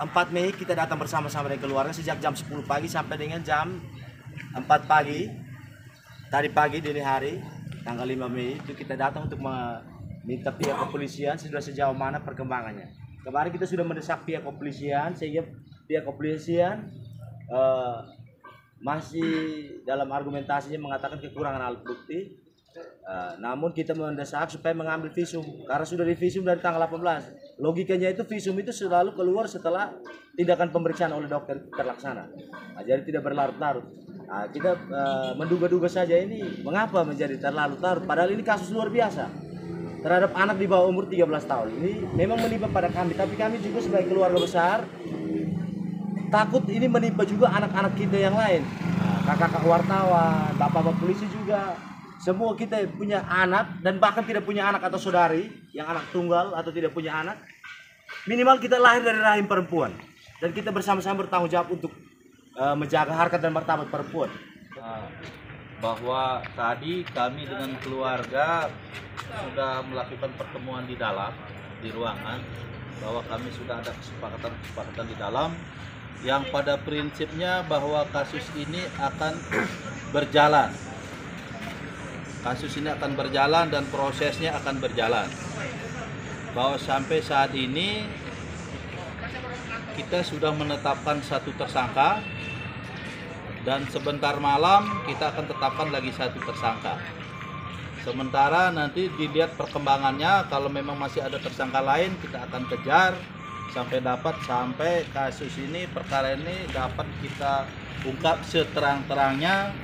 4 Mei kita datang bersama-sama dengan keluarga sejak jam 10 pagi sampai dengan jam 4 pagi. Tadi pagi dini hari tanggal 5 Mei itu kita datang untuk meminta pihak kepolisian sudah sejauh mana perkembangannya. Kemarin kita sudah mendesak pihak kepolisian sehingga pihak kepolisian eh, masih dalam argumentasinya mengatakan kekurangan alat bukti. Eh, namun kita mendesak supaya mengambil visum karena sudah di visum dari tanggal 18. Logikanya itu visum itu selalu keluar setelah tindakan pemeriksaan oleh dokter terlaksana. Nah, jadi tidak berlarut-larut. Nah, kita eh, menduga-duga saja ini mengapa menjadi terlalu-larut padahal ini kasus luar biasa terhadap anak di bawah umur 13 tahun. Ini memang menimpa pada kami, tapi kami juga sebagai keluarga besar takut ini menimpa juga anak-anak kita yang lain. Nah, kakak-kakak wartawan, bapak-bapak polisi juga. Semua kita punya anak dan bahkan tidak punya anak atau saudari yang anak tunggal atau tidak punya anak. Minimal kita lahir dari rahim perempuan dan kita bersama-sama bertanggung jawab untuk eh, menjaga harkat dan martabat perempuan. Nah, bahwa tadi kami dengan keluarga sudah melakukan pertemuan di dalam di ruangan bahwa kami sudah ada kesepakatan-kesepakatan di dalam yang pada prinsipnya bahwa kasus ini akan berjalan kasus ini akan berjalan dan prosesnya akan berjalan bahwa sampai saat ini kita sudah menetapkan satu tersangka dan sebentar malam kita akan tetapkan lagi satu tersangka. Sementara nanti dilihat perkembangannya kalau memang masih ada tersangka lain kita akan kejar sampai dapat sampai kasus ini perkara ini dapat kita ungkap seterang-terangnya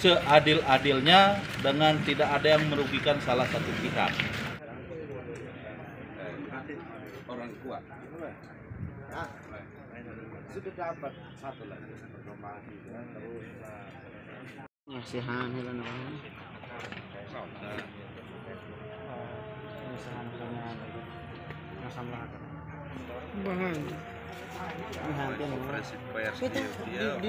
seadil-adilnya dengan tidak ada yang merugikan salah satu pihak. Orang kuat. Nah, sudah dapat satu lagi perkembangan juga terus Masihan hila na kami. Bahan. Di, di